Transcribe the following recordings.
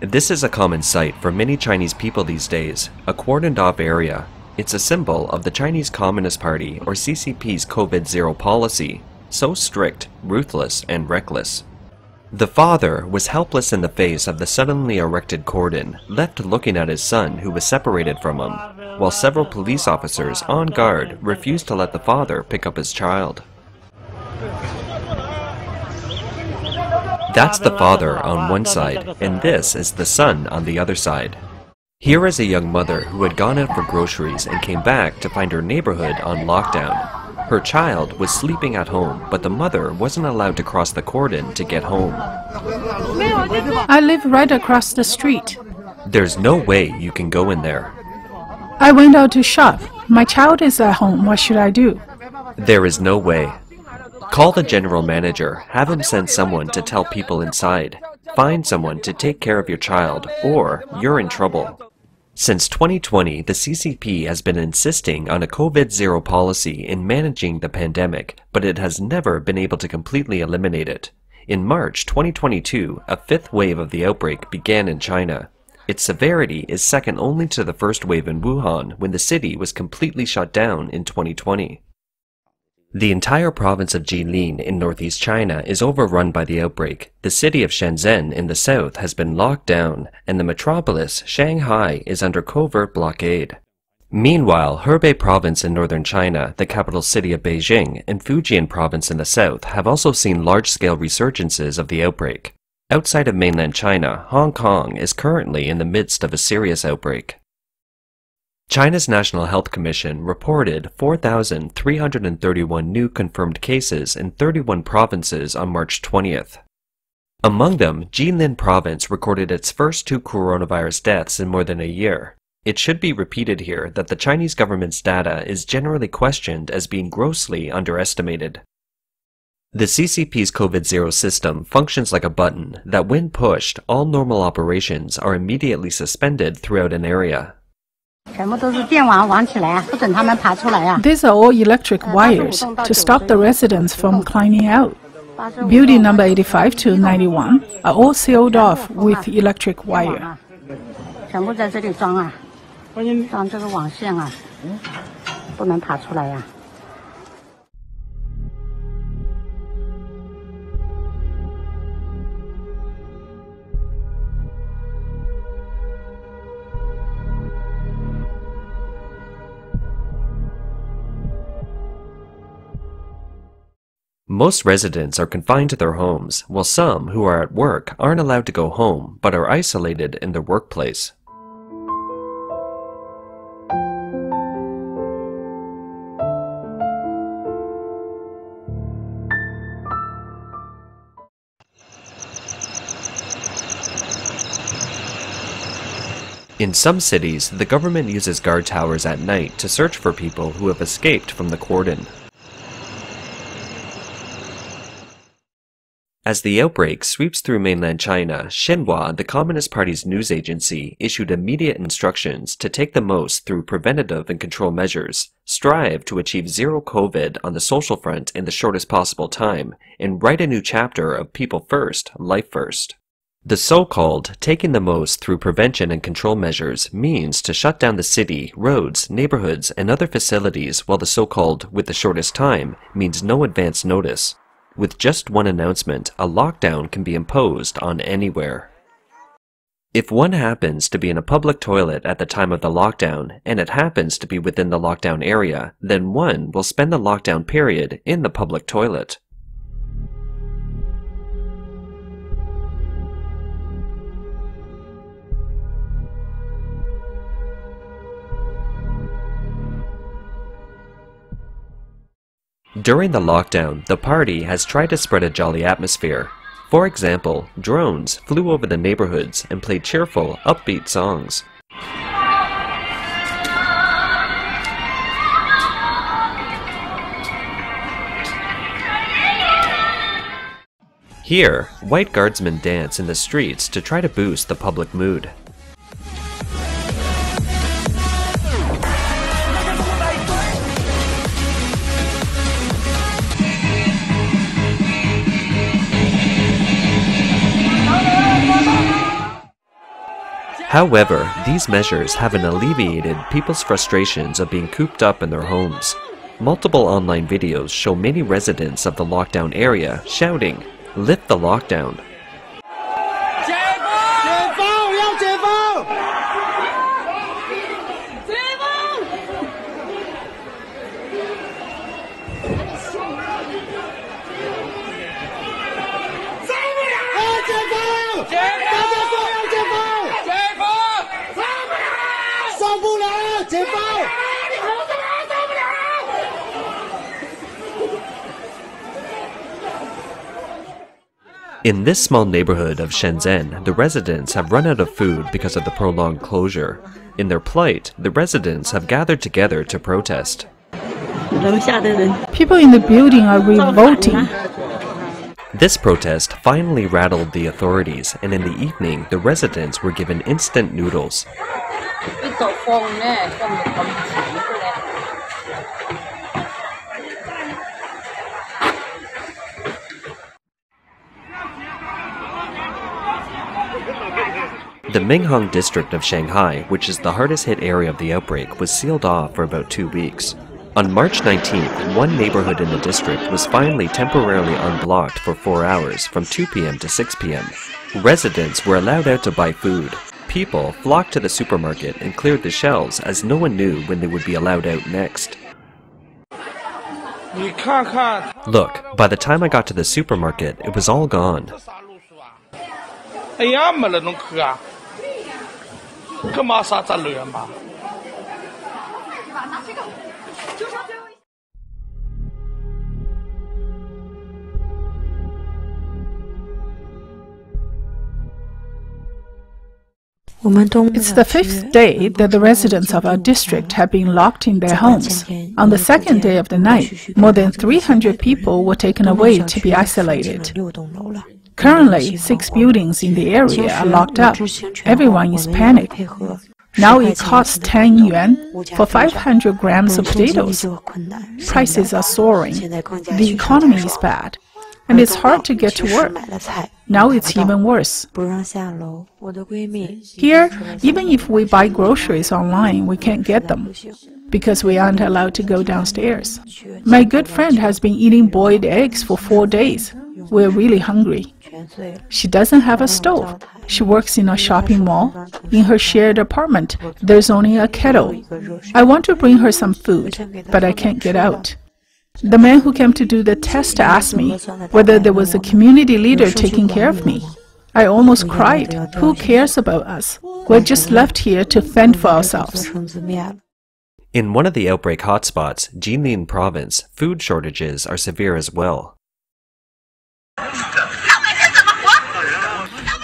This is a common sight for many Chinese people these days, a cordoned off area. It's a symbol of the Chinese Communist Party or CCP's COVID zero policy, so strict, ruthless, and reckless. The father was helpless in the face of the suddenly erected cordon, left looking at his son who was separated from him, while several police officers on guard refused to let the father pick up his child. That's the father on one side, and this is the son on the other side. Here is a young mother who had gone out for groceries and came back to find her neighborhood on lockdown. Her child was sleeping at home, but the mother wasn't allowed to cross the cordon to get home. I live right across the street. There's no way you can go in there. I went out to shop. My child is at home. What should I do? There is no way. Call the general manager, have him send someone to tell people inside. Find someone to take care of your child, or you're in trouble. Since 2020, the CCP has been insisting on a COVID zero policy in managing the pandemic, but it has never been able to completely eliminate it. In March 2022, a fifth wave of the outbreak began in China. Its severity is second only to the first wave in Wuhan when the city was completely shut down in 2020. The entire province of Jilin in northeast China is overrun by the outbreak. The city of Shenzhen in the south has been locked down, and the metropolis, Shanghai, is under covert blockade. Meanwhile, Hebei province in northern China, the capital city of Beijing, and Fujian province in the south have also seen large-scale resurgences of the outbreak. Outside of mainland China, Hong Kong is currently in the midst of a serious outbreak. China's National Health Commission reported 4,331 new confirmed cases in 31 provinces on March 20th. Among them, Jilin province recorded its first two coronavirus deaths in more than a year. It should be repeated here that the Chinese government's data is generally questioned as being grossly underestimated. The CCP's COVID-0 system functions like a button that when pushed, all normal operations are immediately suspended throughout an area. These are all electric wires to stop the residents from climbing out. Building number 85 to 91 are all sealed off with electric wire. Most residents are confined to their homes, while some who are at work aren't allowed to go home but are isolated in their workplace. In some cities, the government uses guard towers at night to search for people who have escaped from the cordon. As the outbreak sweeps through mainland China, Xinhua, the Communist Party's news agency, issued immediate instructions to take the most through preventative and control measures, strive to achieve zero COVID on the social front in the shortest possible time, and write a new chapter of People First, Life First. The so-called taking the most through prevention and control measures means to shut down the city, roads, neighborhoods, and other facilities while the so-called with the shortest time means no advance notice. With just one announcement, a lockdown can be imposed on anywhere. If one happens to be in a public toilet at the time of the lockdown, and it happens to be within the lockdown area, then one will spend the lockdown period in the public toilet. During the lockdown, the party has tried to spread a jolly atmosphere. For example, drones flew over the neighborhoods and played cheerful, upbeat songs. Here, white guardsmen dance in the streets to try to boost the public mood. However, these measures haven't alleviated people's frustrations of being cooped up in their homes. Multiple online videos show many residents of the lockdown area shouting, Lift the lockdown, In this small neighborhood of Shenzhen, the residents have run out of food because of the prolonged closure. In their plight, the residents have gathered together to protest. People in the building are revolting. This protest finally rattled the authorities, and in the evening, the residents were given instant noodles. The Minhang district of Shanghai, which is the hardest hit area of the outbreak, was sealed off for about two weeks. On March 19th, one neighborhood in the district was finally temporarily unblocked for four hours from 2 p.m. to 6 p.m. Residents were allowed out to buy food. People flocked to the supermarket and cleared the shelves as no one knew when they would be allowed out next. Look, by the time I got to the supermarket, it was all gone.？It's the fifth day that the residents of our district have been locked in their homes. On the second day of the night, more than 300 people were taken away to be isolated. Currently, six buildings in the area are locked up. Everyone is panicked. Now it costs 10 yuan for 500 grams of potatoes. Prices are soaring. The economy is bad. And it's hard to get to work. Now it's even worse. Here, even if we buy groceries online, we can't get them because we aren't allowed to go downstairs. My good friend has been eating boiled eggs for four days. We're really hungry. She doesn't have a stove. She works in a shopping mall. In her shared apartment, there's only a kettle. I want to bring her some food, but I can't get out. The man who came to do the test asked me whether there was a community leader taking care of me. I almost cried. Who cares about us? We're just left here to fend for ourselves. In one of the outbreak hotspots, Jilin province, food shortages are severe as well.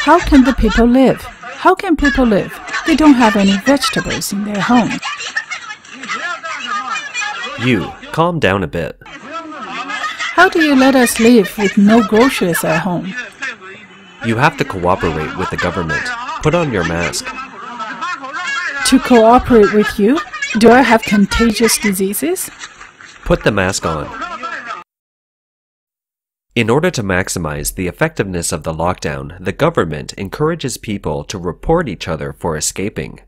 How can the people live? How can people live? They don't have any vegetables in their home. You, calm down a bit. How do you let us live with no groceries at home? You have to cooperate with the government. Put on your mask. To cooperate with you? Do I have contagious diseases? Put the mask on. In order to maximize the effectiveness of the lockdown, the government encourages people to report each other for escaping.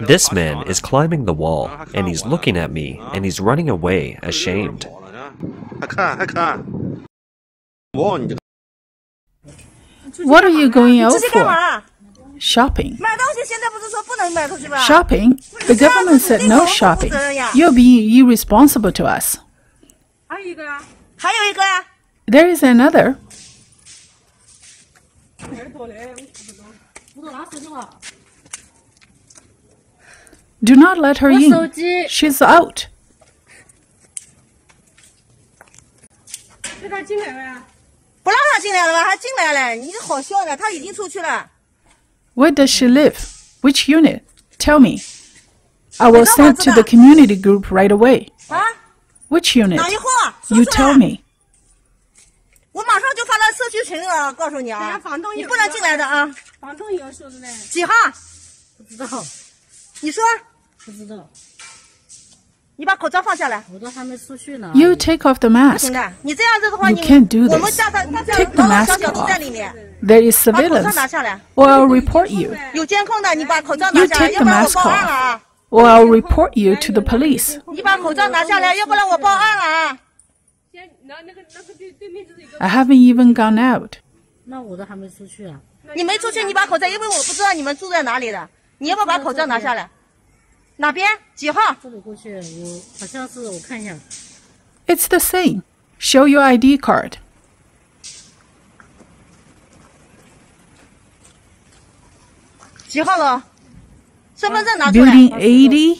This man is climbing the wall, and he's looking at me, and he's running away, ashamed. What are you going out for? Shopping. Shopping? The government said no shopping. You're being irresponsible to us. There is another. Do not let her in. She's out. Where does she live? Which unit? Tell me. I will send to the community group right away. Which unit? You tell me. 我马上就发到社区群里了，告诉你啊，你不能进来的啊。房东也要说的呢。几号？不知道。你说。 不知道。 你把口罩放下来。我都还没出去呢。 You take off the 不 mask. 行的，你这样子的话， You 你 can't do 我们 this. 家他他家 Take the 老老 mask 小小都在 off. 里面， There is 把口罩 surveillance. 拿下来。 Or I'll report you. 有监控的，你把口罩 You 拿下来， take 要 the 不然我 mask 报案了啊！ Or I'll report you to the police. 你把口罩拿下来，要不然我报案了啊！ I haven't even gone out. 那我都还没出去啊。你没出去，你把口罩，因为我不知道你们住在哪里的，你要不要把口罩拿下来？ 哪边？几号？这里过去，我好像是我看一下， It's the same. Show your ID card. 几号了？身份证拿出来。 Building 80,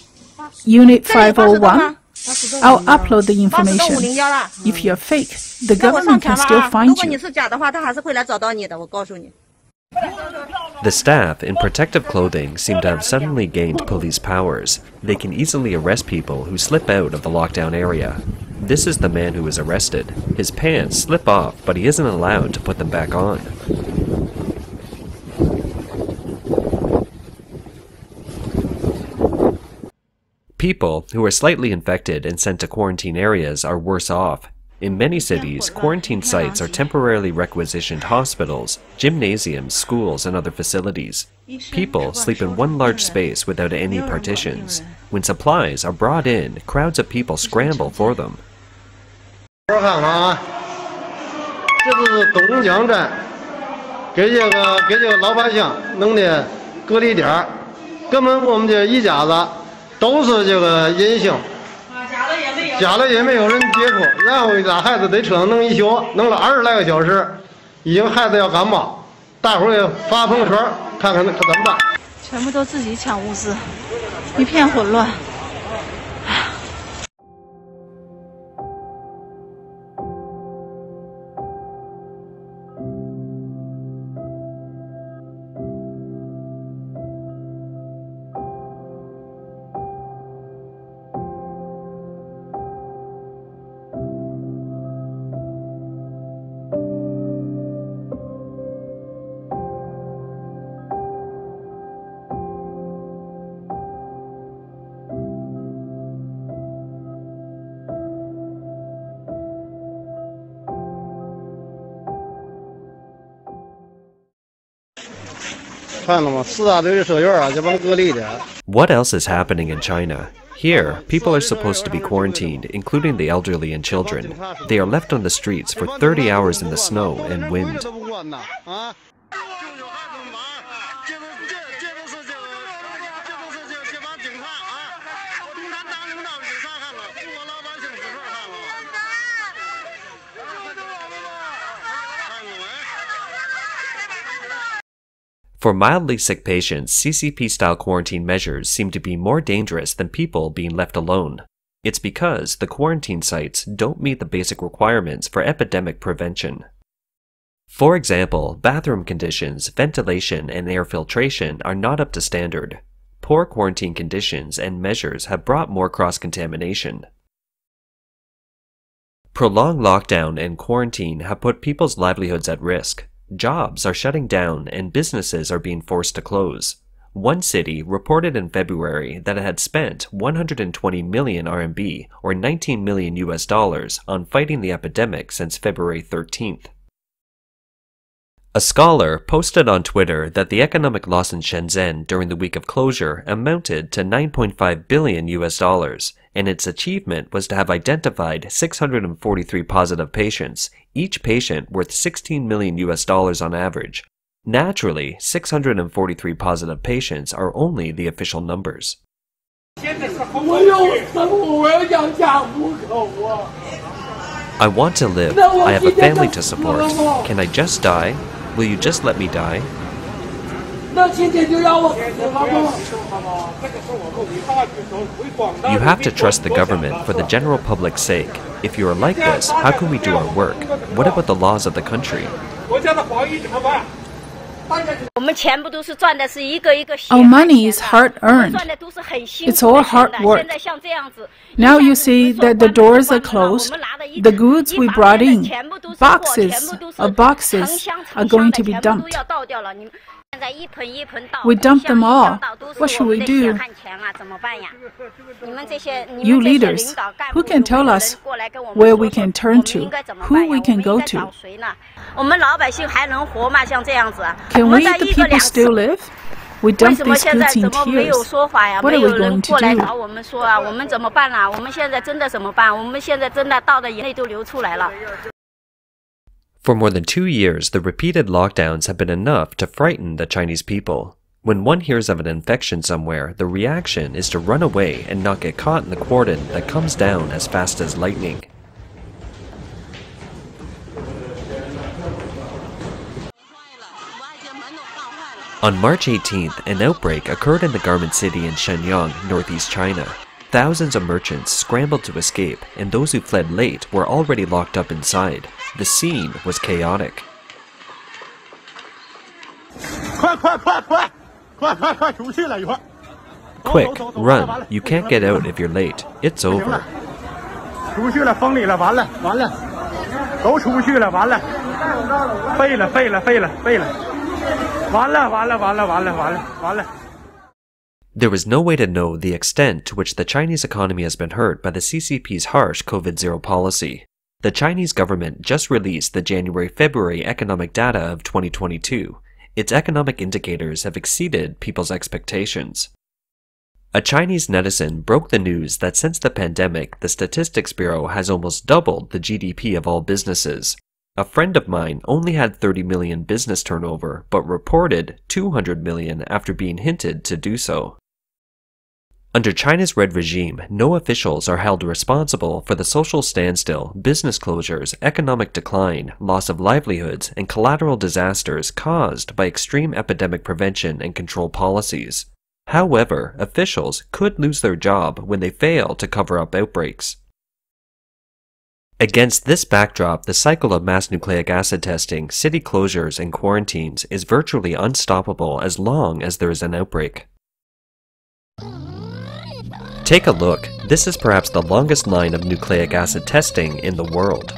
Unit 这里八十栋吗？ 501. I'll upload the 八十栋五 information. 零幺了。 If you're fake, the 那我上 government 传 can 了 still 啊！如 find 果你 you. 是假的话，他还是会来找到你的，我告诉你。 The staff in protective clothing seem to have suddenly gained police powers. They can easily arrest people who slip out of the lockdown area. This is the man who was arrested. His pants slip off, but he isn't allowed to put them back on. People who are slightly infected and sent to quarantine areas are worse off. In many cities, quarantine sites are temporarily requisitioned hospitals, gymnasiums, schools, and other facilities. People sleep in one large space without any partitions. When supplies are brought in, crowds of people scramble for them. 我看看啊，这就是东江站给这个给这个老百姓弄的隔离点儿，根本我们这一家子都是这个阴性， 家里也没有人接触，然后让孩子在车上弄一宿，弄了二十来个小时，已经孩子要感冒，大伙儿也发朋友圈看看那可怎么办。全部都自己抢物资，一片混乱。看了吗？四大堆的社员啊，这帮隔离的。 What else is happening in China? Here, people are supposed to be quarantined, including the elderly and children. They are left on the streets for 30 hours in the snow and wind. For mildly sick patients, CCP style quarantine measures seem to be more dangerous than people being left alone. It's because the quarantine sites don't meet the basic requirements for epidemic prevention. For example, bathroom conditions, ventilation, and air filtration are not up to standard. Poor quarantine conditions and measures have brought more cross contamination. Prolonged lockdown and quarantine have put people's livelihoods at risk. Jobs are shutting down and businesses are being forced to close. One city reported in February that it had spent 120 million RMB or 19 million US dollars on fighting the epidemic since February 13th. A scholar posted on Twitter that the economic loss in Shenzhen during the week of closure amounted to 9.5 billion US dollars, and its achievement was to have identified 643 positive patients, each patient worth 16 million US dollars on average. Naturally, 643 positive patients are only the official numbers. 我有生活，我要养家糊口啊！ I want to live. I have a family to support. Can I just die? Will you just let me die? You have to trust the government for the general public's sake. If you are like this, how can we do our work? What about the laws of the country? Our money is hard earned. It's all hard work. Now you see that the doors are closed. The goods we brought in, boxes of boxes, are going to be dumped. We dumped them all. What should we do? You leaders, who can tell us where we can turn to, who we can go to? Can we, the people, still live? We dump these goods in tears. What are we going to do? For more than two years, the repeated lockdowns have been enough to frighten the Chinese people. When one hears of an infection somewhere, the reaction is to run away and not get caught in the cordon that comes down as fast as lightning. On March 18th, an outbreak occurred in the garment city in Shenyang, northeast China. Thousands of merchants scrambled to escape, and those who fled late were already locked up inside. The scene was chaotic. Quick, run. You can't get out if you're late. It's over. There was no way to know the extent to which the Chinese economy has been hurt by the CCP's harsh COVID zero policy. The Chinese government just released the January February economic data of 2022. Its economic indicators have exceeded people's expectations. A Chinese netizen broke the news that since the pandemic, the Statistics Bureau has almost doubled the GDP of all businesses, a friend of mine only had 30 million business turnover, but reported 200 million after being hinted to do so. Under China's Red regime, no officials are held responsible for the social standstill, business closures, economic decline, loss of livelihoods, and collateral disasters caused by extreme epidemic prevention and control policies. However, officials could lose their job when they fail to cover up outbreaks. Against this backdrop, the cycle of mass nucleic acid testing, city closures, and quarantines is virtually unstoppable as long as there is an outbreak. Take a look. This is perhaps the longest line of nucleic acid testing in the world.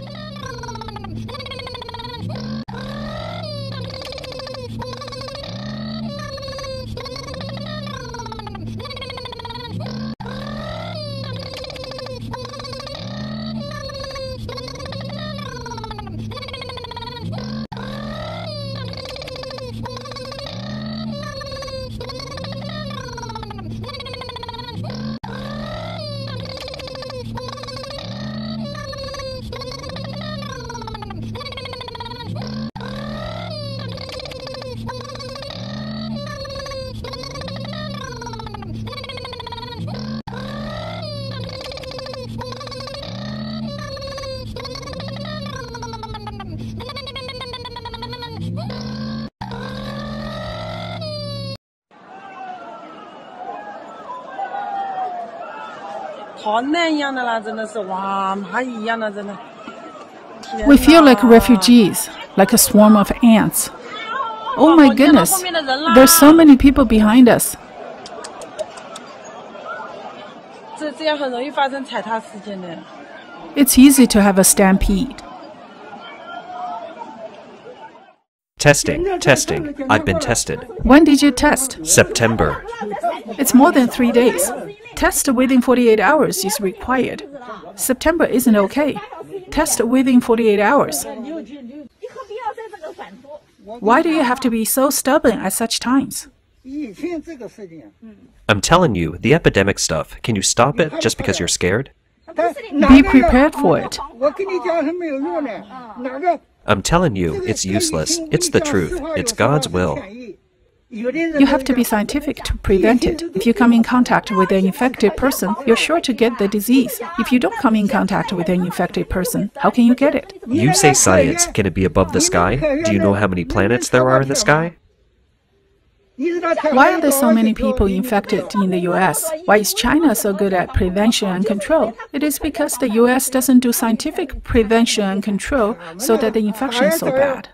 We feel like refugees, like a swarm of ants. Oh my goodness, there's so many people behind us. It's easy to have a stampede. Testing, testing. I've been tested. When did you test? September. It's more than three days. Test within 48 hours is required. September isn't okay. Test within 48 hours. Why do you have to be so stubborn at such times? I'm telling you, the epidemic stuff, can you stop it just because you're scared? Be prepared for it. I'm telling you, it's useless. It's the truth. It's God's will. You have to be scientific to prevent it. If you come in contact with an infected person, you're sure to get the disease. If you don't come in contact with an infected person, how can you get it? You say science. Can it be above the sky? Do you know how many planets there are in the sky? Why are there so many people infected in the US? Why is China so good at prevention and control? It is because the US doesn't do scientific prevention and control so that the infection is so bad.